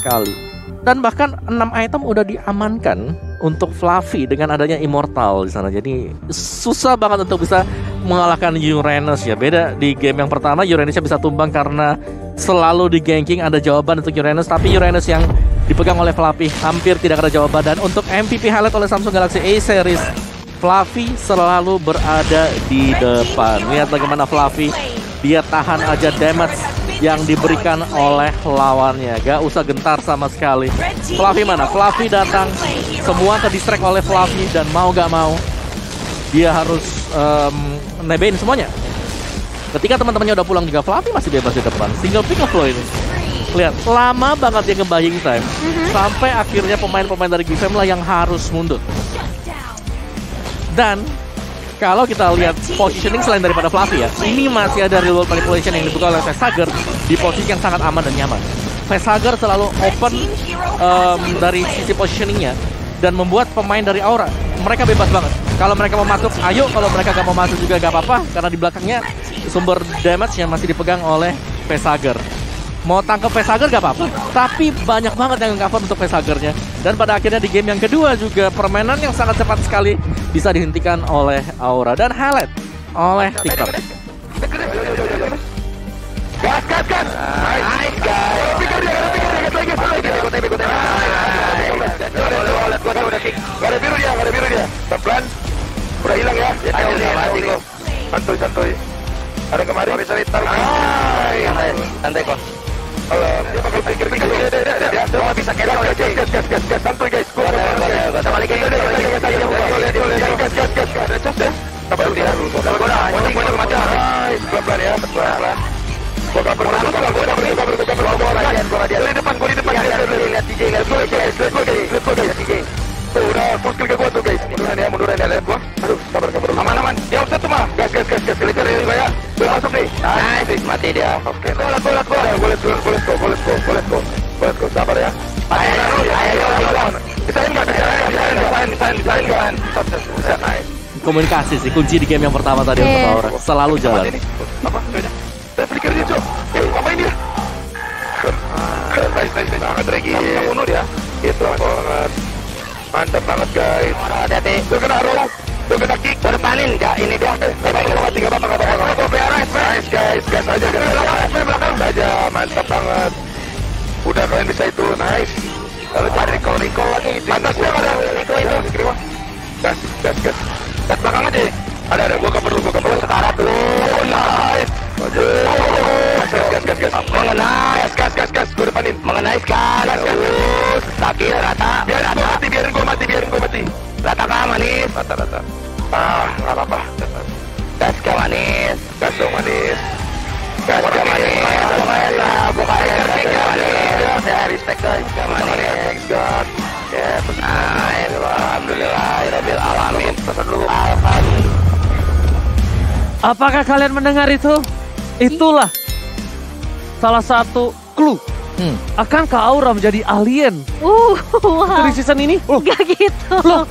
sekali. Dan bahkan 6 item udah diamankan untuk Fluffy dengan adanya Immortal di sana. Jadi susah banget untuk bisa mengalahkan Uranus ya. Beda di game yang pertama Uranusnya bisa tumbang karena selalu di ganking ada jawaban untuk Uranus. Tapi Uranus yang dipegang oleh Fluffy hampir tidak ada jawaban. Dan untuk MVP highlight oleh Samsung Galaxy A Series Fluffy selalu berada di depan. Lihat bagaimana Fluffy dia tahan aja damage yang diberikan oleh lawannya. Gak usah gentar sama sekali. Fluffy mana? Fluffy datang. Semua ke distract oleh Fluffy dan mau gak mau dia harus um, nebein semuanya. Ketika teman-temannya udah pulang juga Fluffy masih bebas di depan. Single pick of flow ini. Lihat, lama banget dia ngebuying time. Sampai akhirnya pemain-pemain dari GFM lah yang harus mundur. Dan kalau kita lihat positioning selain daripada Fluffy ya, ini masih ada real world manipulation yang dibuka oleh Vesager di posisi yang sangat aman dan nyaman. Vesager selalu open um, dari sisi positioningnya dan membuat pemain dari Aura mereka bebas banget. Kalau mereka mau masuk, ayo. Kalau mereka gak mau masuk juga gak apa-apa karena di belakangnya sumber damage yang masih dipegang oleh Vesager. Mau tangkap Vesager gak apa-apa, tapi banyak banget yang cover untuk Vesagernya. Dan pada akhirnya di game yang kedua juga permainan yang sangat cepat sekali bisa dihentikan oleh Aura dan highlight oleh TikTok. Gas, gas, gas. Nice, guys. Pikir dia, pikir dia, lagi, gas lagi. Gak ada biru dia, gak ada biru dia. Pelan, udah hilang ya. Ayo, mati kok. Santuy, santuy. Ada kemari. Bisa taruh. Santai kok. Dia bakal pikir pikir dia, dia, dia, dia, dia, bisa kena gas, gas, mati dia. Oke, gua, gua, gua, gua. Gua let's go, gua let's go, gua let's go, gua let's go. Gua let's go, sabar ya. Ayo, ayo, ayo, ayo. Bisain enggak? Bisain, bisain, bisain, bisain, bisain, bisain. Bisa, nice. Komunikasi sih kunci di game yang pertama tadi untuk Iya. Aura. Selalu jalan. Ini. Apa? Saya flicker dia, Cok. Eh, ngapain dia? Nice, nice, nice. Sangat lagi. bunuh dia. Itu banget. Mantap banget, guys. Hati-hati. Dia kena roll. Kena kick. Berpanin, ya. Ini dia. Eh, baik, nggak mati, nggak apa-apa, nggak apa-apa. Nice, guys. Gas aja, gas aja. Belakang saja. Mantap banget. Udah kalian bisa itu. Nice. Lalu cari recall-recall lagi. Atas dia ada. Recall itu. Gas, gas, gas. Gas belakang aja. Ada, ada. Gua dulu, gua dulu. Sekarat dulu. Oh, nice. Gas, gas, gas. Mengenai. Gas, gas, gas. Gua depanin. Mengenai gas. Gas, gas. Kaki rata. Biarin gua mati, biarin gua mati, biarin gua mati. Rata kah, manis? Rata, rata. Ah, nggak apa-apa. Gas ke manis. Gas dong, manis. Gas ke manis. Lumayan lah, bukannya ke manis. Ya, respect guys. Ke manis. God. Ya, nice. Alhamdulillah. Rabbil alamin. Alhamdulillah. Apakah kalian mendengar itu? Itulah salah satu clue. Hmm. Akankah Aura menjadi alien Uh, wah. dari season ini? Gak gitu.